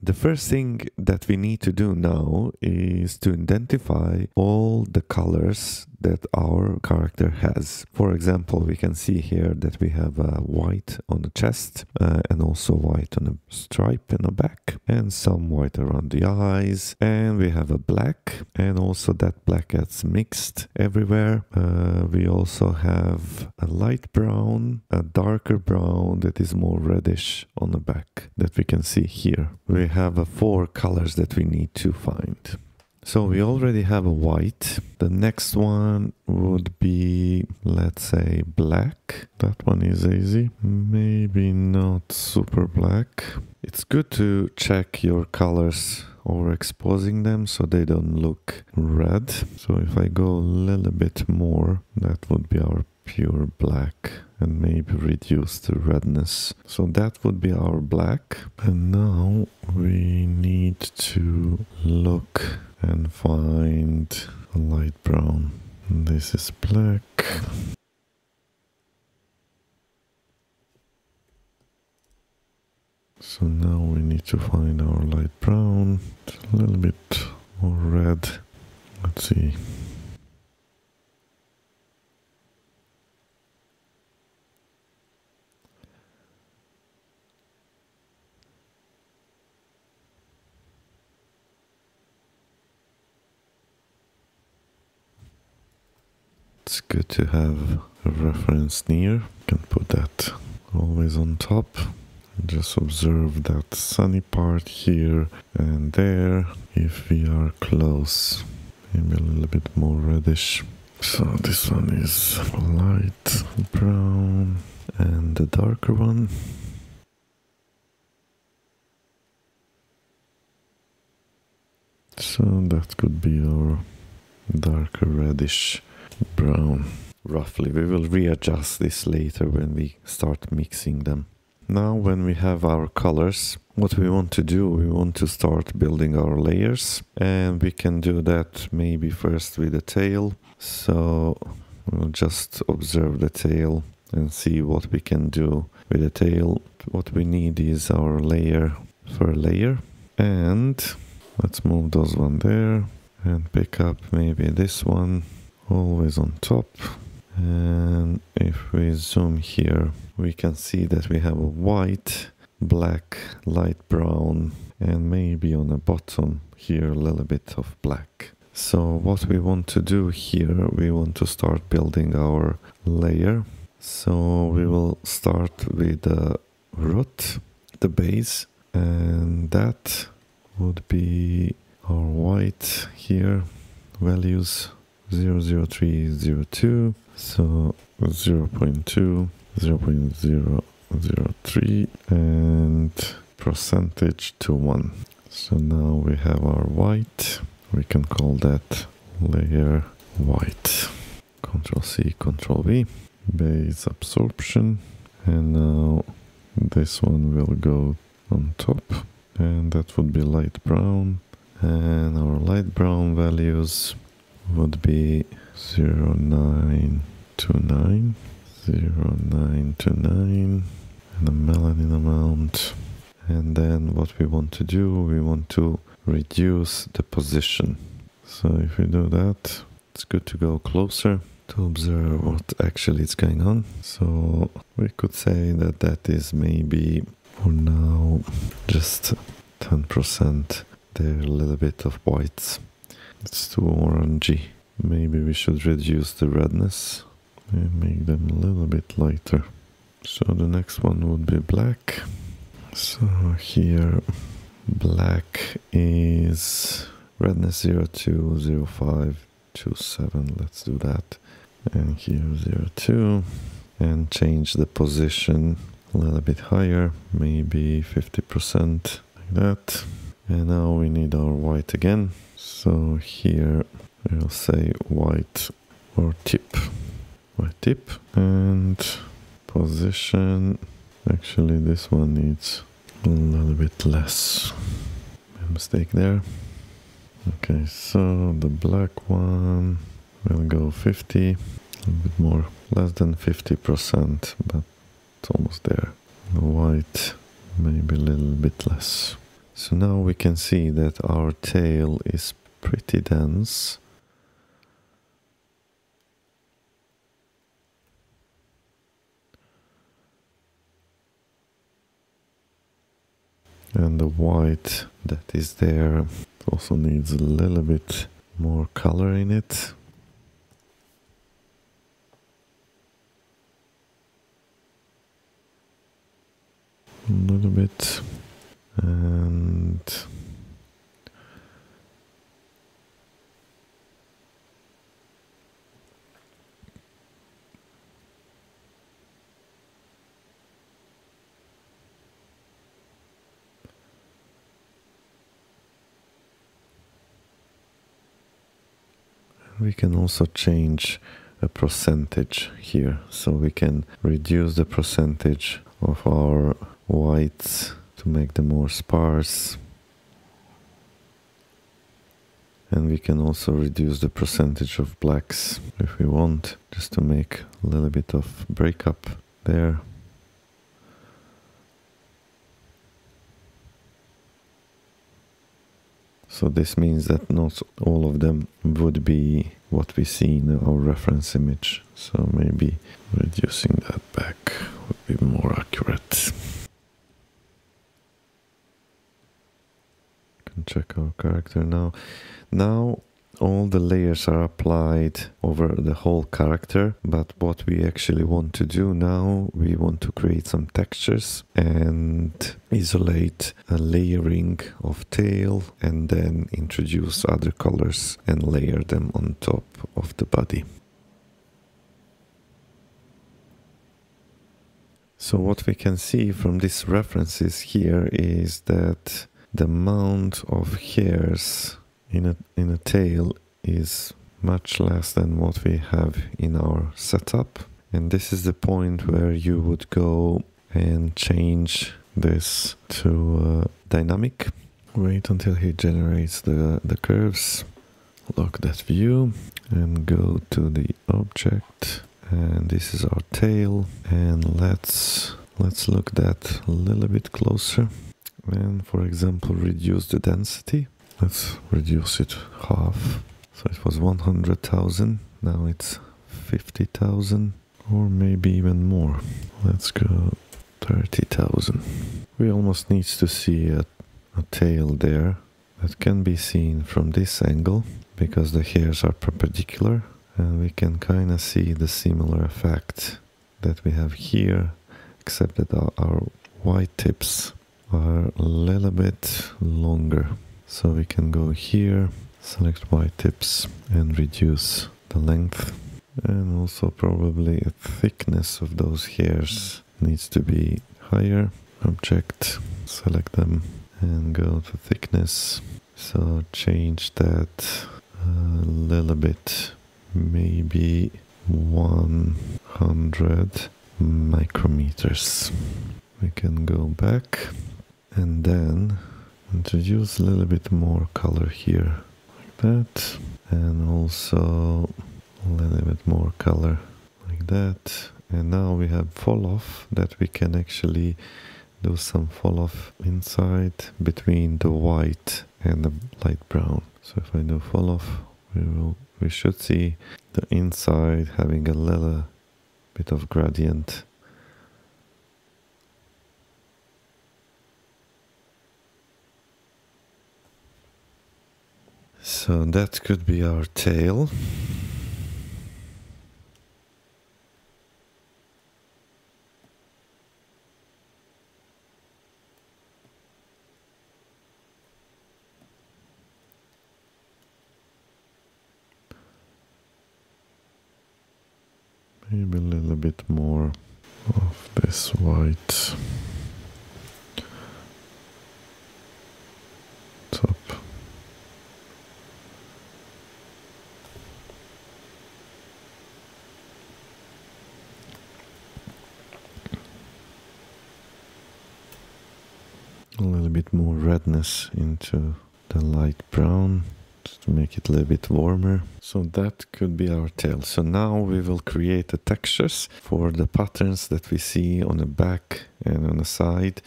The first thing that we need to do now is to identify all the colors that our character has. For example, we can see here that we have a white on the chest uh, and also white on the stripe in the back and some white around the eyes and we have a black and also that black gets mixed everywhere. Uh, we also have a light brown, a darker brown that is more reddish on the back that we can see here. We have four colors that we need to find. So we already have a white. The next one would be, let's say, black. That one is easy. Maybe not super black. It's good to check your colors overexposing them so they don't look red. So if I go a little bit more, that would be our pure black and maybe reduce the redness. So that would be our black. And now we need to look and find a light brown. This is black. So now we need to find our light brown. It's a little bit more red. Let's see. It's good to have a reference near. Can put that always on top. Just observe that sunny part here and there if we are close. Maybe a little bit more reddish. So this one is light brown and the darker one. So that could be our darker reddish brown roughly. We will readjust this later when we start mixing them. Now when we have our colors, what we want to do, we want to start building our layers and we can do that maybe first with the tail. So we'll just observe the tail and see what we can do with the tail. What we need is our layer for layer and let's move those one there and pick up maybe this one always on top. And if we zoom here, we can see that we have a white, black, light brown, and maybe on the bottom here a little bit of black. So what we want to do here, we want to start building our layer. So we will start with the root, the base, and that would be our white here, values 00302 so 0 0.2 0 0.003 and percentage to 1 so now we have our white. We can call that layer white. Control C control V base absorption. And now this one will go on top. And that would be light brown. And our light brown values would be 0929 0929 and a melanin amount. And then what we want to do we want to reduce the position. So if we do that it's good to go closer to observe what actually is going on. So we could say that that is maybe for now just 10% there a little bit of whites it's too orangey. Maybe we should reduce the redness and make them a little bit lighter. So the next one would be black. So here black is redness 020527. Let's do that. And here 02 and change the position a little bit higher, maybe 50% like that. And now we need our white again. So here I'll say white or tip. White tip and position. Actually, this one needs a little bit less. mistake there. Okay, so the black one will go 50, a bit more, less than 50%, but it's almost there. The white, maybe a little bit less. So now we can see that our tail is pretty dense. And the white that is there also needs a little bit more color in it. A little bit and we can also change a percentage here. So we can reduce the percentage of our whites to make them more sparse and we can also reduce the percentage of blacks if we want just to make a little bit of breakup there So this means that not all of them would be what we see in our reference image. So maybe reducing that back would be more accurate. Check our character now. Now all the layers are applied over the whole character but what we actually want to do now we want to create some textures and isolate a layering of tail and then introduce other colors and layer them on top of the body so what we can see from these references here is that the amount of hairs in a in a tail is much less than what we have in our setup. And this is the point where you would go and change this to uh, dynamic. Wait until he generates the the curves. Lock that view and go to the object. And this is our tail. And let's let's look that a little bit closer and for example reduce the density Let's reduce it half. So it was 100,000, now it's 50,000 or maybe even more. Let's go 30,000. We almost need to see a, a tail there that can be seen from this angle because the hairs are perpendicular and we can kind of see the similar effect that we have here except that our, our white tips are a little bit longer. So we can go here, select white tips and reduce the length. And also probably a thickness of those hairs needs to be higher. Object, select them and go to thickness. So change that a little bit, maybe 100 micrometers. We can go back and then introduce a little bit more color here like that. And also a little bit more color like that. And now we have fall off that we can actually do some fall off inside between the white and the light brown. So if I do fall off we will we should see the inside having a little bit of gradient So that could be our tail. Maybe a little bit more of this white. A little bit more redness into the light brown to make it a little bit warmer. So that could be our tail. So now we will create the textures for the patterns that we see on the back and on the side